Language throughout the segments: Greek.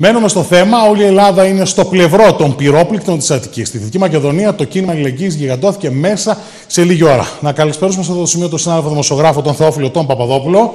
Μένουμε στο θέμα. Όλη η Ελλάδα είναι στο πλευρό των πυρόπληκτων της Αττικής. Στη Δυτική Μακεδονία το κίνημα αλληλεγγύης γιγαντώθηκε μέσα σε λίγη ώρα. Να καλησπέρωσουμε σε αυτό το σημείο τον συνάδελφο δημοσιογράφο, τον Θεόφιλο τον Παπαδόπουλο.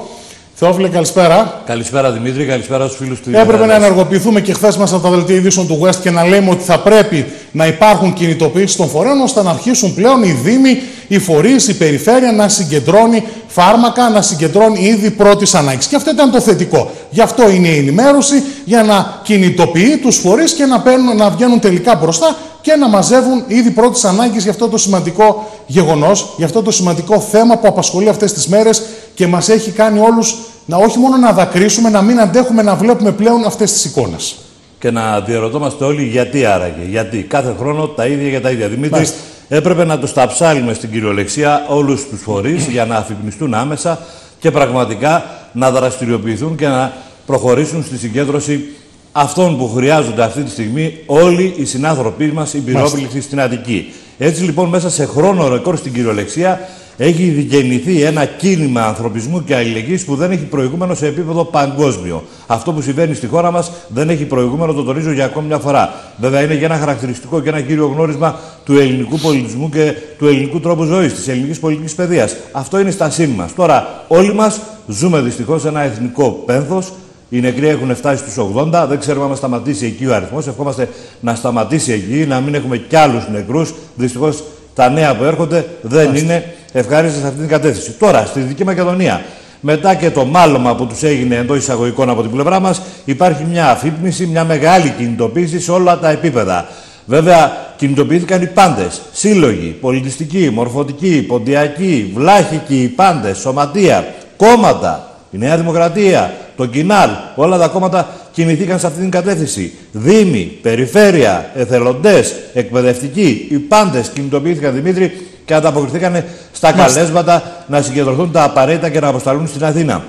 Θεόφιλε, καλησπέρα. Καλησπέρα Δημήτρη, καλησπέρα στους φίλους του Έπρεπε να ενεργοποιηθούμε και χθες μέσα από τα δελτία ειδήσεων του West και να λέμε ότι θα πρέπει να υπάρχουν κινητοποιήσεις των φορέων ώστε να αρχίσουν πλέον οι Δήμοι, οι φορείς, η περιφέρεια να συγκεντρώνει φάρμακα, να συγκεντρώνει ήδη πρώτης ανάγκης. Και αυτό ήταν το θετικό. Γι' αυτό είναι η ενημέρωση, για να κινητοποιεί τους φορείς και να, παίρνουν, να βγαίνουν τελικά μπροστά και να μαζεύουν ήδη πρώτης ανάγκης για αυτό το σημαντικό γεγονός, για αυτό το σημαντικό θέμα που απασχολεί αυτές τις μέρες και μας έχει κάνει όλους να όχι μόνο να δακρύσουμε, να μην αντέχουμε να βλέπουμε πλέον αυτές τις εικόνες. Και να διαρωτόμαστε όλοι γιατί άραγε. Γιατί κάθε χρόνο τα ίδια για τα ίδια. Δημήτρη, έπρεπε να τους ταψάλουμε στην κυριολεξία όλους τους φορείς για να αφυπνιστούν άμεσα και πραγματικά να δραστηριοποιηθούν και να προχωρήσουν στη συγκέντρωση αυτών που χρειάζονται αυτή τη στιγμή όλοι οι συνάνθρωποι μας, οι πυρόπληκτοι στην Αττική. Έτσι λοιπόν, μέσα σε χρόνο ρεκόρ στην κυριολεξία, έχει γεννηθεί ένα κίνημα ανθρωπισμού και αλληλεγγύης που δεν έχει προηγούμενο σε επίπεδο παγκόσμιο. Αυτό που συμβαίνει στη χώρα μας δεν έχει προηγούμενο, το τονίζω για ακόμη μια φορά. Βέβαια, είναι και ένα χαρακτηριστικό και ένα κύριο γνώρισμα του ελληνικού πολιτισμού και του ελληνικού τρόπου ζωής, της ελληνικής πολιτικής παιδείας. Αυτό είναι στα σύμμα μας. Τώρα, όλοι μας ζούμε δυστυχώς ένα εθνικό πένθος. Οι νεκροί έχουν φτάσει στους 80. Δεν ξέρουμε αν σταματήσει εκεί ο αριθμός. Ευχόμαστε να σταματήσει εκεί, να μην έχουμε κι άλλους νεκρούς. Δυστυχώς τα νέα που έρχονται δεν είναι ευχαρίστητα σε αυτή την κατεύθυνση. Τώρα, στη Δυτική Μακεδονία, μετά και το μάλωμα που τους έγινε εντός εισαγωγικών από την πλευρά μας, υπάρχει μια αφύπνιση, μια μεγάλη κινητοποίηση σε όλα τα επίπεδα. Βέβαια, κινητοποιήθηκαν οι πάντες. Σύλλογοι, πολιτιστικοί, μορφωτικοί, ποντιακοί, βλάχικοι, πάντες, σωματεία, κόμματα, η Νέα Δημοκρατία, το Κινάλ, όλα τα κόμματα κινηθήκαν σε αυτή την κατεύθυνση. Δήμοι, περιφέρεια, εθελοντές, εκπαιδευτικοί, οι πάντες κινητοποιήθηκαν Δημήτρη και ανταποκριθήκαν στα καλέσματα να συγκεντρωθούν τα απαραίτητα και να αποσταλούν στην Αθήνα.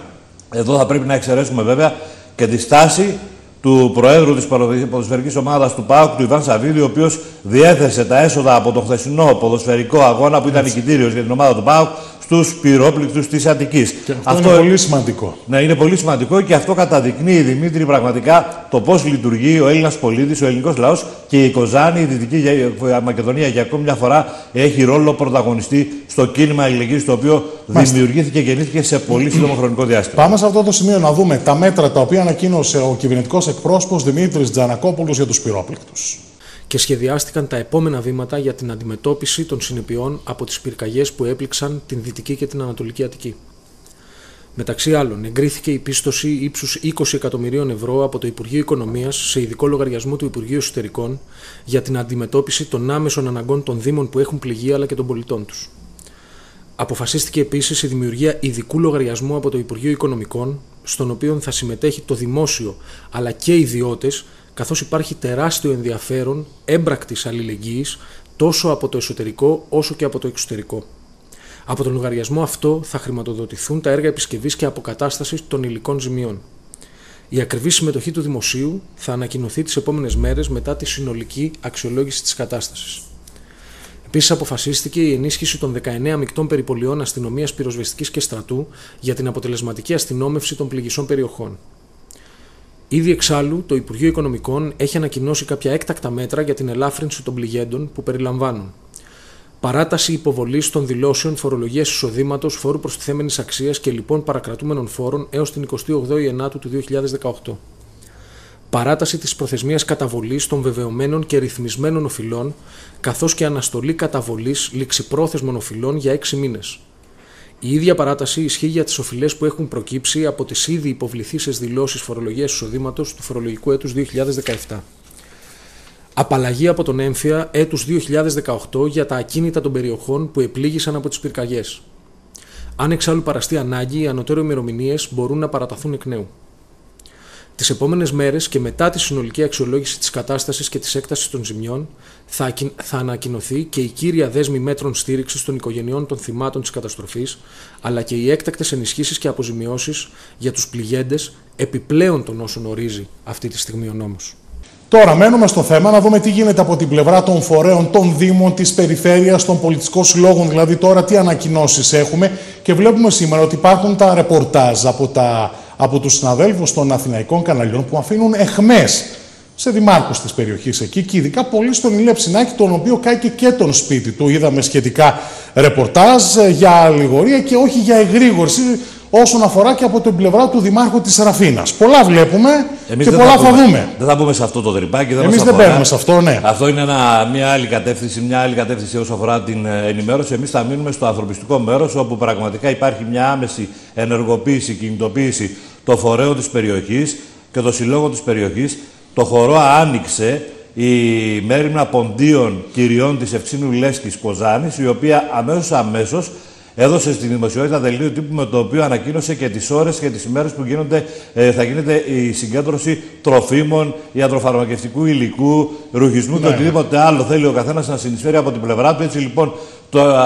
Εδώ θα πρέπει να εξαιρέσουμε βέβαια και τη στάση του Προέδρου της ποδοσφαιρική ομάδας του ΠΑΟΚ, του Ιβάν Σαββίδη, ο οποίος διέθεσε τα έσοδα από το χθεσινό ποδοσφαιρικό αγώνα που ήταν νικητήριος για την ομάδα του ΠΑΟΚ στους πυρόπληκτους της Αττικής. Αυτό, αυτό είναι πολύ σημαντικό. Ναι, είναι πολύ σημαντικό και αυτό καταδεικνύει, Δημήτρη, πραγματικά το πώς λειτουργεί ο Έλληνας πολίτης, ο ελληνικός λαός και η Κοζάνη, η Δυτική Μακεδονία για ακόμη μια φορά έχει ρόλο πρωταγωνιστή στο κίνημα αλληλεγγύης το οποίο Μάλιστα. δημιουργήθηκε και γεννήθηκε σε πολύ σύντομο χρονικό διάστημα. Πάμε σε αυτό το σημείο να δούμε τα μέτρα τα οποία ανακοίνωσε ο κυβερνητικός εκπρόσωπος Δημήτρης Τζανακόπουλος για τους πυρόπληκτους και σχεδιάστηκαν τα επόμενα βήματα για την αντιμετώπιση των συνεπειών από τις πυρκαγιές που έπληξαν την Δυτική και την Ανατολική Αττική. Μεταξύ άλλων, εγκρίθηκε η πίστοση ύψους 20 εκατομμυρίων ευρώ από το Υπουργείο Οικονομίας σε ειδικό λογαριασμό του Υπουργείου Εσωτερικών για την αντιμετώπιση των άμεσων αναγκών των Δήμων που έχουν πληγεί αλλά και των πολιτών τους. Αποφασίστηκε επίσης η δημιουργία ειδικού λογαριασμού από το Υπουργείο Οικονομικών, στον οποίο θα συμμετέχει το δημόσιο αλλά και οι ιδιώτες καθώς υπάρχει τεράστιο ενδιαφέρον έμπρακτης αλληλεγγύης τόσο από το εσωτερικό όσο και από το εξωτερικό. Από τον λογαριασμό αυτό θα χρηματοδοτηθούν τα έργα επισκευής και αποκατάστασης των υλικών ζημιών. Η ακριβή συμμετοχή του δημοσίου θα ανακοινωθεί τις επόμενες μέρες μετά τη συνολική αξιολόγηση της κατάστασης. Επίσης, αποφασίστηκε η ενίσχυση των 19 μεικτών περιπολιών αστυνομίας πυροσβεστικής και στρατού για την αποτελεσματική αστυνόμευση των πληγισών περιοχών. Ήδη εξάλλου, το Υπουργείο Οικονομικών έχει ανακοινώσει κάποια έκτακτα μέτρα για την ελάφρυνση των πληγέντων που περιλαμβάνουν παράταση υποβολής των δηλώσεων φορολογίας εισοδήματος, φόρου προστιθέμενης αξίας και λοιπόν παρακρατούμενων φόρων έως την 28η Ιανουαρίου του 2018. Παράταση της προθεσμίας καταβολής των βεβαιωμένων και ρυθμισμένων οφειλών, καθώς και αναστολή καταβολής ληξιπρόθεσμων οφειλών για 6 μήνες. Η ίδια παράταση ισχύει για τις οφειλές που έχουν προκύψει από τις ήδη υποβληθήσει δηλώσεις φορολογίας εισοδήματος του φορολογικού έτους 2017. Απαλλαγή από τον έμφυα έτους 2018 για τα ακίνητα των περιοχών που επλήγησαν από τις πυρκαγιές. Αν εξάλλου παραστεί ανάγκη, οι ανωτέρω ημερομηνίες μπορούν να παραταθούν εκ νέου. Τις επόμενες μέρες και μετά τη συνολική αξιολόγηση της κατάστασης και της έκτασης των ζημιών, θα, θα ανακοινωθεί και η κύρια δέσμη μέτρων στήριξης των οικογενειών των θυμάτων της καταστροφής, αλλά και οι έκτακτες ενισχύσεις και αποζημιώσεις για τους πληγέντες επιπλέον των όσων ορίζει αυτή τη στιγμή ο νόμος. Τώρα μένουμε στο θέμα να δούμε τι γίνεται από την πλευρά των φορέων, των Δήμων, της Περιφέρειας, των πολιτικών συλλόγων, δηλαδή τώρα τι ανακοινώσεις έχουμε και βλέπουμε σήμερα ότι υπάρχουν τα ρεπορτάζ από τα από τους συναδέλφους των Αθηναϊκών καναλιών που αφήνουν εχμές σε δημάρχους της περιοχής εκεί και ειδικά πολύ στον Ηλία Ψινάκη, τον οποίο κάει και τον σπίτι του. Είδαμε σχετικά ρεπορτάζ ε, για αλληγορία και όχι για εγρήγορση όσον αφορά και από την πλευρά του Δημάρχου της Ραφίνας. Πολλά βλέπουμε Εμείς και πολλά θα, δούμε. Δεν θα μπούμε σε αυτό το τρυπάκι. Δεν Εμείς δεν παίρνουμε σε αυτό, ναι. Αυτό είναι ένα, μια άλλη κατεύθυνση, μια άλλη κατεύθυνση όσο αφορά την ε, ενημέρωση. Εμείς θα μείνουμε στο ανθρωπιστικό μέρος όπου πραγματικά υπάρχει μια άμεση ενεργοποίηση, κινητοποίηση των φορέων της περιοχής και των συλλόγων της περιοχής το χορό άνοιξε η μέρημνα ποντίων κυριών της Ευξήνου Λέσκης Κοζάνης, η οποία αμέσως αμέσως έδωσε στη δημοσιότητα δελτίο τύπου με το οποίο ανακοίνωσε και τις ώρες και τις ημέρες που γίνονται, ε, θα γίνεται η συγκέντρωση τροφίμων, ιατροφαρμακευτικού υλικού, ρουχισμού και ναι. οτιδήποτε άλλο θέλει ο καθένας να συνεισφέρει από την πλευρά του. Έτσι λοιπόν, το,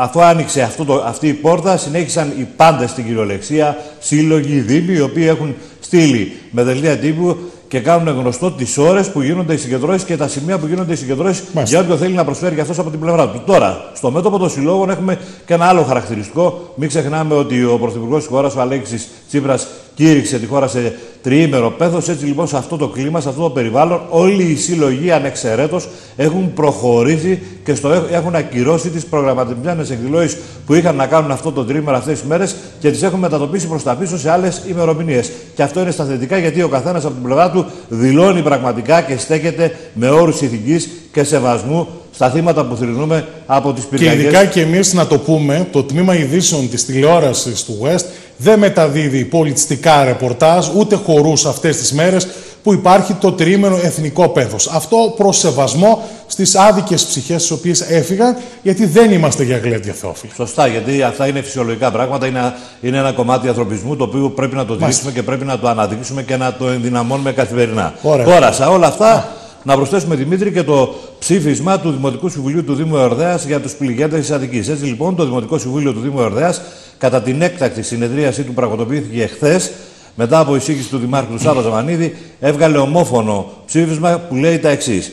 αφού άνοιξε αυτό το, αυτή η πόρτα, συνέχισαν οι πάντες στην κυριολεξία, σύλλογοι, δήμοι, οι οποίοι έχουν στείλει με δελτία τύπου και κάνουν γνωστό τις ώρες που γίνονται οι συγκεντρώσεις και τα σημεία που γίνονται οι συγκεντρώσεις για όποιον θέλει να προσφέρει και αυτός από την πλευρά του. Τώρα, στο μέτωπο των συλλόγων έχουμε και ένα άλλο χαρακτηριστικό. Μην ξεχνάμε ότι ο Πρωθυπουργός της χώρας, ο Αλέξης Τσίπρας, κήρυξε τη χώρα σε τριήμερο πέθος. Έτσι λοιπόν σε αυτό το κλίμα, σε αυτό το περιβάλλον, όλοι οι σύλλογοι ανεξαιρέτως έχουν προχωρήσει και στο, έχουν ακυρώσει τις προγραμματισμένες εκδηλώσεις που είχαν να κάνουν αυτό το τρίμερο αυτές τις μέρες και τις έχουν μετατοπίσει προς τα πίσω σε άλλες ημερομηνίες. Και αυτό είναι στα θετικά γιατί ο καθένας από την πλευρά του δηλώνει πραγματικά και στέκεται με όρους ηθικής και σεβασμού στα θύματα που θρυνούμε από τις πυρκαγιές. Και ειδικά και εμείς να το πούμε, το τμήμα ειδήσεων της τηλεόρασης του West δεν μεταδίδει πολιτιστικά ρεπορτάζ, ούτε χορούς αυτές τις μέρες που υπάρχει το τρίμενο εθνικό πέθος. Αυτό προς σεβασμό στις άδικες ψυχές τις οποίες έφυγαν, γιατί δεν είμαστε για γλέντια θεόφιλοι. Σωστά, γιατί αυτά είναι φυσιολογικά πράγματα, είναι, είναι ένα κομμάτι ανθρωπισμού το οποίο πρέπει να το δείξουμε και πρέπει να το αναδείξουμε και να το ενδυναμώνουμε καθημερινά. Ωραία. Τώρα, σε όλα αυτά, να προσθέσουμε Δημήτρη και το ψήφισμα του Δημοτικού Συμβουλίου του Δήμου Εορδαία για τους πληγέντες της Αττικής. Έτσι λοιπόν, το Δημοτικό Συμβούλιο του Δήμου Εορδαία, κατά την έκτακτη συνεδρίασή του πραγματοποιήθηκε εχθές, μετά από εισήγηση του Δημάρχου του Σάββα Ζαμανίδη, έβγαλε ομόφωνο ψήφισμα που λέει τα εξής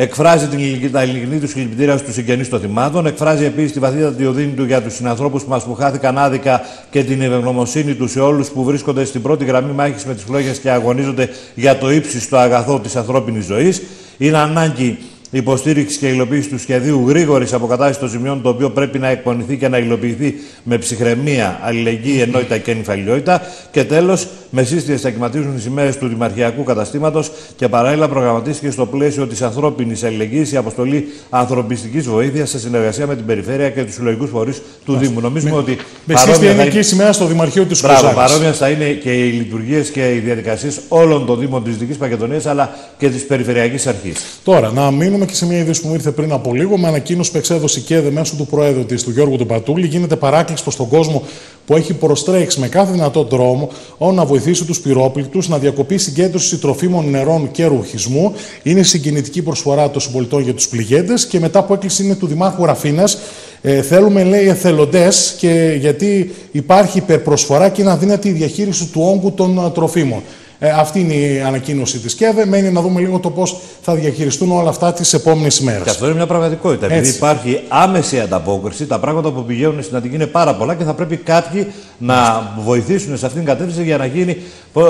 εκφράζει την, τα ειλικρινή του συλληπιτήρια στους συγγενείς των θυμάτων, εκφράζει επίσης τη βαθύτατη οδύνη του για τους συνανθρώπους μας που χάθηκαν άδικα και την ευευγνωμοσύνη τους σε όλους που βρίσκονται στην πρώτη γραμμή μάχης με τις φλόγες και αγωνίζονται για το ύψιστο αγαθό της ανθρώπινης ζωής. Είναι ανάγκη υποστήριξη και υλοποίηση του σχεδίου γρήγορης αποκατάστασης των ζημιών, το οποίο πρέπει να εκπονηθεί και να υλοποιηθεί με ψυχραιμία, αλληλεγγύη, ενότητα και νυφαλιότητα. Και τέλος, με σύστητε θα κυματίζουν τι ημέρε του Δημαρχιακού Καταστήματος και παράλληλα προγραμματίστηκε στο πλαίσιο της ανθρώπινης αλληλεγγύης η αποστολή ανθρωπιστικής βοήθειας σε συνεργασία με την Περιφέρεια και τους συλλογικούς φορείς του Δήμου. Νομίζουμε ότι. Με σύστητη είναι και η στο Δημαρχείο της Μπράβο, παρόμοια θα είναι και οι λειτουργίες και οι διαδικασίες όλων των Δήμων της Δυτικής Μακεδονίας αλλά και της Περιφερειακής Αρχής. Τώρα, να μείνουμε και σε μια είδηση που μου ήρθε πριν από λίγο με ανακοίνωση που εξέδωσε και μέσω του Προέδρου της, του Γιώργου του Πατούλη. Γίνεται παράκληση προς τον κόσμο που έχει προστρέξει με κάθε δυνατό δρόμο να βοηθήσει τους πυρόπληκτους να διακοπεί συγκέντρωση τροφίμων νερών και ρουχισμού. Είναι συγκινητική προσφορά των συμπολιτών για τους πληγέντες και μετά από έκκληση είναι του Δημάρχου Ραφίνας. Ε, θέλουμε, λέει, εθελοντές και γιατί υπάρχει υπερπροσφορά και είναι αδύνατη η διαχείριση του όγκου των ε, τροφίμων. Ε, αυτή είναι η ανακοίνωση της ΚΕΔΕ. Μένει να δούμε λίγο το πώς θα διαχειριστούν όλα αυτά τις επόμενες ημέρε. Και αυτό είναι μια πραγματικότητα. Έτσι. Επειδή υπάρχει άμεση ανταπόκριση, τα πράγματα που πηγαίνουν στην Αττική είναι πάρα πολλά και θα πρέπει κάποιοι να βοηθήσουν σε αυτήν την κατεύθυνση για να γίνει,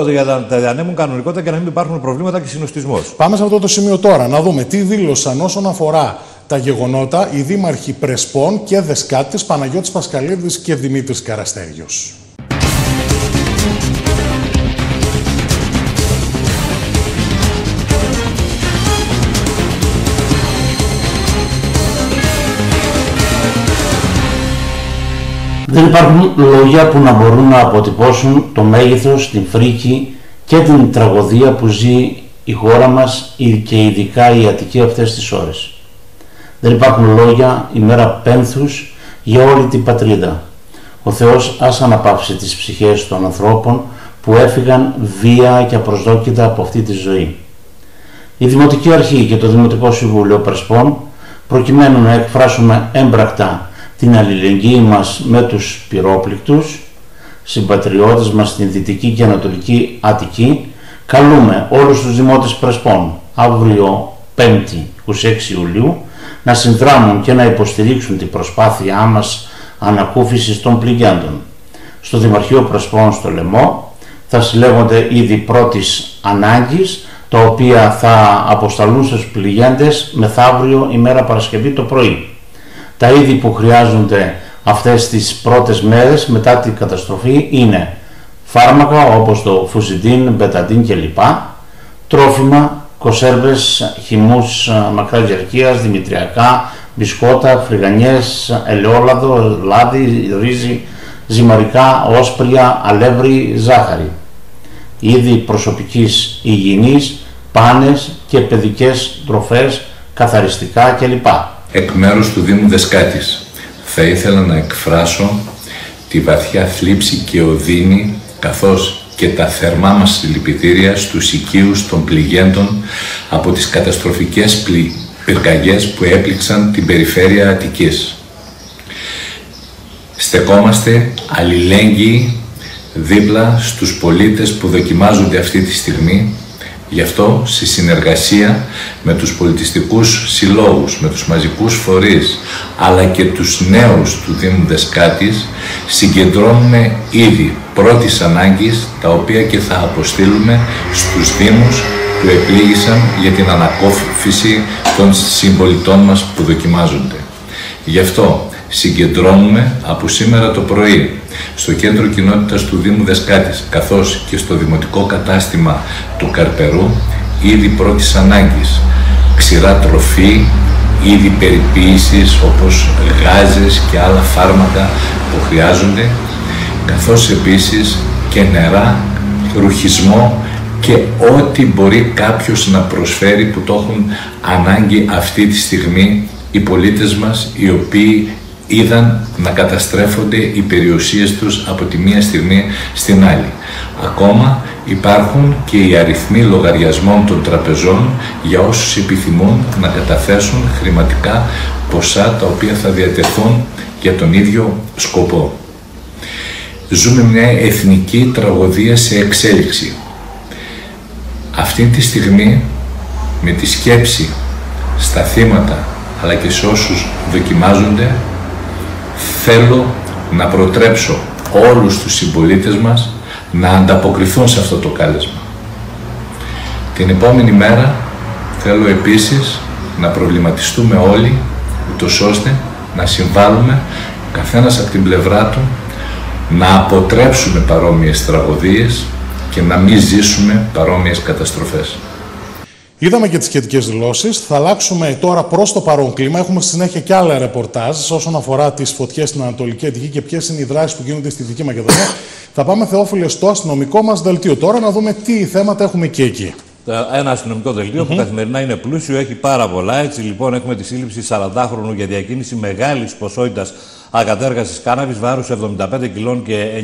για να τα διανέμουν κανονικότητα και να μην υπάρχουν προβλήματα και συνοστισμός. Πάμε σε αυτό το σημείο τώρα να δούμε τι δήλωσαν όσον αφορά τα γεγονότα οι δήμαρχοι Πρεσπών και Δεσκάτης, Παναγιώτης Πασκαλίδης και Δημήτρης Καραστέριος. Δεν υπάρχουν λόγια που να μπορούν να αποτυπώσουν το μέγεθος, την φρίκη και την τραγωδία που ζει η χώρα μας και ειδικά η Αττική αυτές τις ώρες. Δεν υπάρχουν λόγια ημέρα πένθους για όλη την πατρίδα. Ο Θεός ας αναπαύσει τις ψυχές των ανθρώπων που έφυγαν βία και απροσδόκητα από αυτή τη ζωή. Η Δημοτική Αρχή και το Δημοτικό Συμβούλιο Πρεσπών προκειμένου να εκφράσουμε έμπρακτα την αλληλεγγύη μας με τους πυρόπληκτους, συμπατριώτες μας στην Δυτική και Ανατολική Αττική, καλούμε όλους τους δημότες Πρεσπών αύριο 5η 26 Ιουλίου να συνδράμουν και να υποστηρίξουν την προσπάθειά μας ανακούφισης των πληγέντων. Στο Δημαρχείο Πρεσπών στο Λεμό θα συλλέγονται ήδη πρώτης ανάγκης, τα οποία θα αποσταλούν στους πληγέντες μεθαύριο ημέρα Παρασκευή το πρωί. Τα είδη που χρειάζονται αυτές τις πρώτες μέρες μετά την καταστροφή είναι φάρμακα όπως το φουζιντίν, μπεταντίν κλπ, τρόφιμα, κοσέρβες, χυμούς μακράς διαρκείας, δημητριακά, μπισκότα, φρυγανιές, ελαιόλαδο, λάδι, ρύζι, ζυμαρικά, όσπρια, αλεύρι, ζάχαρη. Είδη προσωπικής υγιεινής, πάνες και παιδικές τροφές, καθαριστικά κλπ. Εκ μέρους του Δήμου Δεσκάτης θα ήθελα να εκφράσω τη βαθιά θλίψη και οδύνη καθώς και τα θερμά μας συλληπιτήρια στους οικείους των πληγέντων από τις καταστροφικές πυρκαγιές που έπληξαν την περιφέρεια Αττικής. Στεκόμαστε αλληλέγγυοι δίπλα στους πολίτες που δοκιμάζονται αυτή τη στιγμή Γι' αυτό, στη συνεργασία με τους πολιτιστικούς συλλόγους, με τους μαζικούς φορείς, αλλά και τους νέους του Δήμου Δεσκάτης, συγκεντρώνουμε ήδη πρώτης ανάγκης, τα οποία και θα αποστείλουμε στους Δήμους που επλήγησαν για την ανακόφιση των συμπολιτών μας που δοκιμάζονται. Γι' αυτό συγκεντρώνουμε από σήμερα το πρωί στο κέντρο κοινότητας του Δήμου Δεσκάτης καθώς και στο δημοτικό κατάστημα του Καρπερού είδη πρώτης ανάγκης, ξηρά τροφή, είδη περιποίησης όπως γάζες και άλλα φάρμακα που χρειάζονται καθώς επίσης και νερά, ρουχισμό και ό,τι μπορεί κάποιος να προσφέρει που το έχουν ανάγκη αυτή τη στιγμή οι πολίτες μας οι οποίοι είδαν να καταστρέφονται οι περιουσίες τους από τη μία στιγμή στην άλλη. Ακόμα υπάρχουν και οι αριθμοί λογαριασμών των τραπεζών για όσους επιθυμούν να καταθέσουν χρηματικά ποσά τα οποία θα διατεθούν για τον ίδιο σκοπό. Ζούμε μια εθνική τραγωδία σε εξέλιξη. Αυτή τη στιγμή με τη σκέψη στα θύματα αλλά και σε όσους δοκιμάζονται θέλω να προτρέψω όλους τους συμπολίτες μας να ανταποκριθούν σε αυτό το κάλεσμα. Την επόμενη μέρα θέλω επίσης να προβληματιστούμε όλοι ούτως ώστε να συμβάλλουμε καθένας από την πλευρά του να αποτρέψουμε παρόμοιες τραγωδίες και να μην ζήσουμε παρόμοιες καταστροφές. Είδαμε και τις σχετικές δηλώσεις. Θα αλλάξουμε τώρα προς το παρόν κλίμα. Έχουμε στη συνέχεια και άλλα ρεπορτάζ όσον αφορά τις φωτιές στην Ανατολική Αττική και ποιες είναι οι δράσεις που γίνονται στη Δυτική Μακεδονία. θα πάμε, Θεόφιλε, στο αστυνομικό μας δελτίο. Τώρα να δούμε τι θέματα έχουμε και εκεί. Ένα αστυνομικό δελτίο mm -hmm. που καθημερινά είναι πλούσιο, έχει πάρα πολλά. Έτσι λοιπόν έχουμε τη σύλληψη 40χρονου για διακίνηση μεγάλης ποσότητας ακατέργασης κάναβης βάρους 75 κιλών και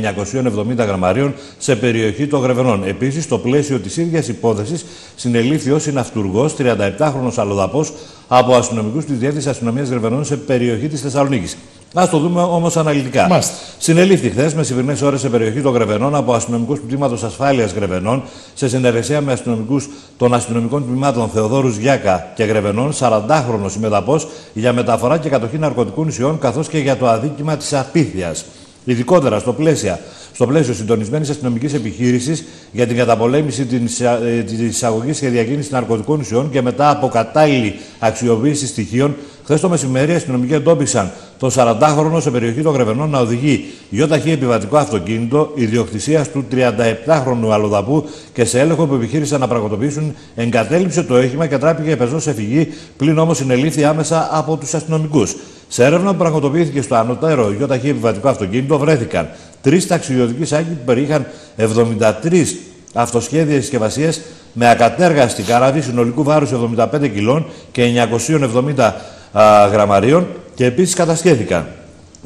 970 γραμμαρίων σε περιοχή των Γρεβενών. Επίσης, στο πλαίσιο της ίδιας υπόθεσης, συνελήφθη ω συναυτουργός 37χρονο αλλοδαπός από αστυνομικούς της Διεύθυνσης Αστυνομίας Γρεβενών σε περιοχή της Θεσσαλονίκης. Α το δούμε όμως αναλυτικά. Μάλιστα. Συνελήφθη χθες μεσημερινέ ώρες σε περιοχή των Γρεβενών από αστυνομικούς του τμήματος ασφάλειας Γρεβενών σε συνεργασία με αστυνομικούς των αστυνομικών τμήματων Θεοδόρους Γιάκα και Γρεβενών, 40χρονο συμμεταπός για μεταφορά και κατοχή ναρκωτικών ουσιών καθώς και για το αδίκημα της απίθειας. Ειδικότερα στο πλαίσιο στο πλαίσιο συντονισμένης αστυνομικής επιχείρησης για την καταπολέμηση της ε, εισαγωγής και διακίνησης ναρκωτικών ουσιών και μετά από κατάλληλη αξιοποίηση στοιχείων, χθες το μεσημέρι οι αστυνομικοί εντόπισαν το 40χρονο σε περιοχή των Γρεβενών να οδηγεί γιοταχή επιβατικό αυτοκίνητο ιδιοκτησίας του 37χρονου αλλοδαπού και σε έλεγχο που επιχείρησαν να πραγματοποιήσουν εγκατέλειψε το όχημα και τράπηκε πεζός σε φυγή, πλην όμως συνελήφθη άμεσα από τους αστυνομικούς. Σε έρευνα που πραγματοποιήθηκε στο ανωτέρω γιοταχή επιβατικό αυτοκίνητο βρέθηκαν τρεις ταξιδιωτικοί σάκοι που περιείχαν 73 αυτοσχέδια συσκευασίες με ακατέργαστη καράβη συνολικού βάρους 75 κιλών και 970 γραμμαρίων και επίσης κατασχέθηκαν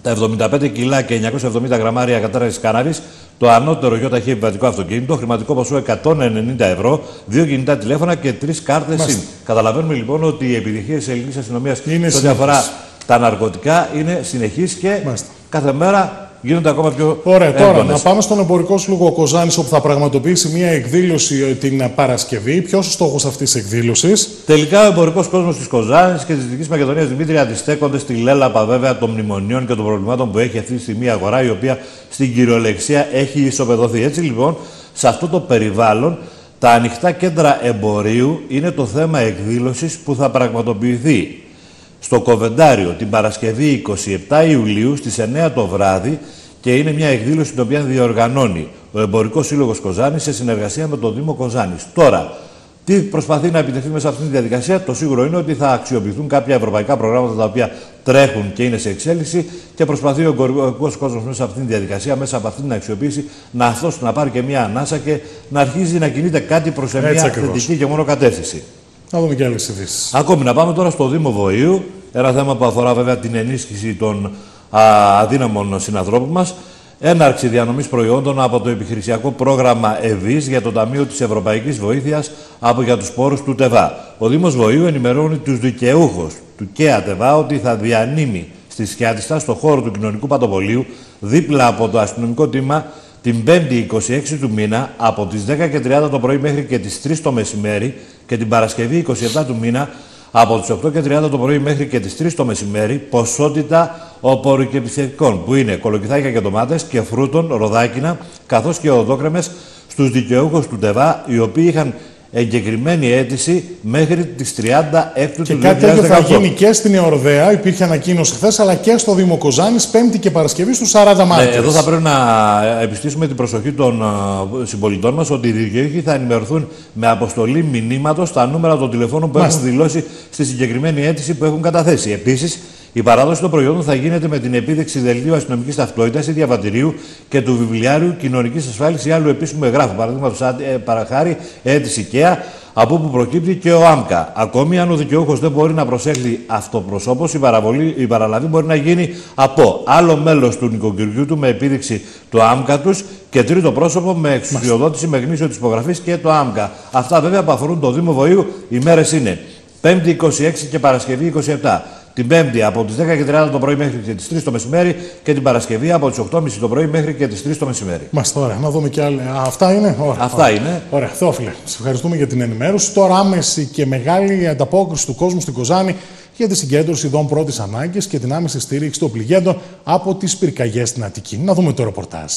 τα 75 κιλά και 970 γραμμάρια κατέργαστη καράβη, το ανώτερο γιοταχή επιβατικό αυτοκίνητο, χρηματικό ποσό 190 ευρώ, δύο κινητά τηλέφωνα και τρεις κάρτες SIM. Καταλαβαίνουμε λοιπόν ότι η επιχείρηση της ελληνικής αστυνομίας σε ό,τι αφορά τα ναρκωτικά είναι συνεχής και Μάλιστα. κάθε μέρα γίνονται ακόμα πιο Ωραία, τώρα να πάμε στον εμπορικό σύλλογο Κοζάνης, όπου θα πραγματοποιήσει μια εκδήλωση ε, την Παρασκευή. Ποιος ο στόχος αυτής της εκδήλωσης; Τελικά, ο εμπορικός κόσμος της Κοζάνης και της Δυτικής Μακεδονίας Δημήτρη αντιστέκονται στη λέλαπα βέβαια των μνημονίων και των προβλημάτων που έχει αυτή τη στιγμή η αγορά, η οποία στην κυριολεξία έχει ισοπεδωθεί. Έτσι λοιπόν, σε αυτό το περιβάλλον τα ανοιχτά κέντρα εμπορίου είναι το θέμα εκδήλωσης που θα πραγματοποιηθεί στο Κοβεντάριο την Παρασκευή 27 Ιουλίου στις 9 το βράδυ και είναι μια εκδήλωση την οποία διοργανώνει ο Εμπορικός Σύλλογος Κοζάνης σε συνεργασία με το Δήμο Κοζάνης. Τώρα, τι προσπαθεί να επιτευχθεί μέσα σε αυτή τη διαδικασία, το σίγουρο είναι ότι θα αξιοποιηθούν κάποια ευρωπαϊκά προγράμματα τα οποία τρέχουν και είναι σε εξέλιξη και προσπαθεί ο εμπορικός κόσμος μέσα σε αυτή τη διαδικασία, μέσα από αυτή την αξιοποίηση, να αυτό να πάρει και μια ανάσα και να αρχίζει να κινείται κάτι προς μια θετική και μόνο κατεύθυνση. Να δούμε και άλλες ειδήσεις. Ακόμη να πάμε τώρα στο Δήμο Βοήου. Ένα θέμα που αφορά βέβαια την ενίσχυση των α, αδύναμων συνανθρώπων μας. Έναρξη διανομής προϊόντων από το επιχειρησιακό πρόγραμμα ΕΒΙΣ για το Ταμείο της Ευρωπαϊκής Βοήθειας από για τους πόρους του ΤΕΒΑ. Ο Δήμος Βοήου ενημερώνει τους δικαιούχους του ΚΕΑ ΤΕΒΑ ότι θα διανύμει στη Σκιάτιστα, στο χώρο του κοινωνικού πατοπολίου, δίπλα από το αστυνομικό τμήμα, την 5η 26 του μήνα, από τις 10.30 το πρωί μέχρι και τις 3 το μεσημέρι και την Παρασκευή 27 του μήνα, από τις 8.30 το πρωί μέχρι και τις 3 το μεσημέρι ποσότητα οπορικεπιθετικών που είναι κολοκυθάκια και ντομάτες και φρούτων, ροδάκινα καθώς και οδόκρεμες στους δικαιούχους του ΤΕΒΑ οι οποίοι είχαν εγκεκριμένη αίτηση μέχρι τις 36 του Και κάτι τέτοιο θα γίνει και στην Εορδέα, υπήρχε ανακοίνωση χθες, αλλά και στο Δήμο Κοζάνης, Πέμπτη και Παρασκευή στους 40 Μάρτιου. Ναι, εδώ θα πρέπει να επιστήσουμε την προσοχή των uh, συμπολιτών μας ότι οι δικαιούχοι θα ενημερωθούν με αποστολή μηνύματος στα νούμερα των τηλεφώνων που έχουν δηλώσει στη συγκεκριμένη αίτηση που έχουν καταθέσει. Επίσης, η παράδοση των προϊόντων θα γίνεται με την επίδειξη δελτίου αστυνομικής ταυτότητας ή διαβατηρίου και του βιβλιάριου κοινωνικής ασφάλισης ή άλλου επίσημου εγγράφου. Παραδείγματος ε, παραχάρη αίτηση ΚΕΑ, από όπου προκύπτει και ο ΆΜΚΑ. Ακόμη, αν ο δικαιούχος δεν μπορεί να προσέλθει αυτοπροσώπως, η, η παραλαβή μπορεί να γίνει από άλλο μέλος του νοικοκυριού του με επίδειξη του ΆΜΚΑ τους και τρίτο πρόσωπο με εξουσιοδότηση με γνήσιο της υπογραφής και το ΆΜΚΑ. Αυτά βέβαια που αφορούν το Δήμο Βοήου, οι μέρες είναι 5η 26 και Παρασκευή 27 την Πέμπτη από τις 10.30 το πρωί μέχρι και τις 3 το μεσημέρι και την Παρασκευή από τις 8.30 το πρωί μέχρι και τις 3 το μεσημέρι. Μάλιστα, ωραία. Να δούμε και άλλα. Αυτά είναι; Ωραία, Αυτά ωραία. είναι. Ωραία, Θεόφιλε. Σε ευχαριστούμε για την ενημέρωση. Τώρα άμεση και μεγάλη ανταπόκριση του κόσμου στην Κοζάνη για τη συγκέντρωση ειδών πρώτης ανάγκης και την άμεση στήριξη των πληγέντων από τις πυρκαγιές στην Αττική. Να δούμε το ρεπορτάζ.